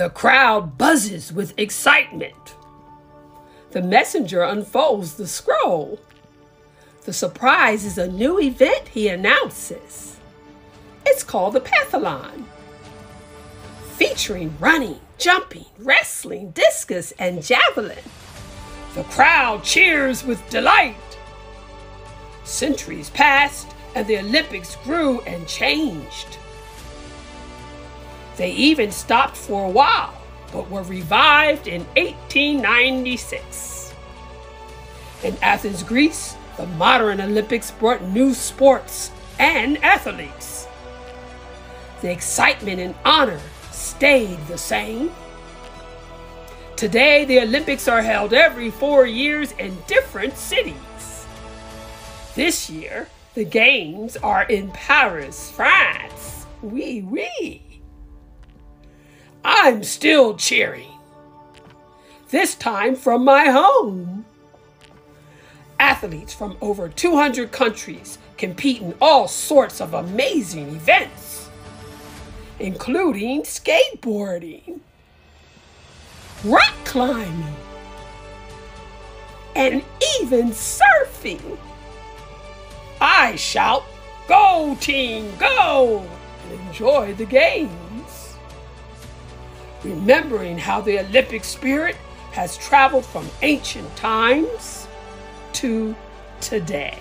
The crowd buzzes with excitement. The messenger unfolds the scroll. The surprise is a new event he announces. It's called the Pentathlon, featuring running, jumping, wrestling, discus, and javelin. The crowd cheers with delight. Centuries passed, and the Olympics grew and changed. They even stopped for a while, but were revived in 1896. In Athens, Greece, the modern Olympics brought new sports and athletes. The excitement and honor stayed the same. Today, the Olympics are held every four years in different cities. This year, the Games are in Paris, France. Oui, oui. I'm still cheering. This time from my home. Athletes from over 200 countries compete in all sorts of amazing events, including skateboarding, rock climbing, and even surfing. I shout, Go team, go! enjoy the games. Remembering how the Olympic spirit has traveled from ancient times to today.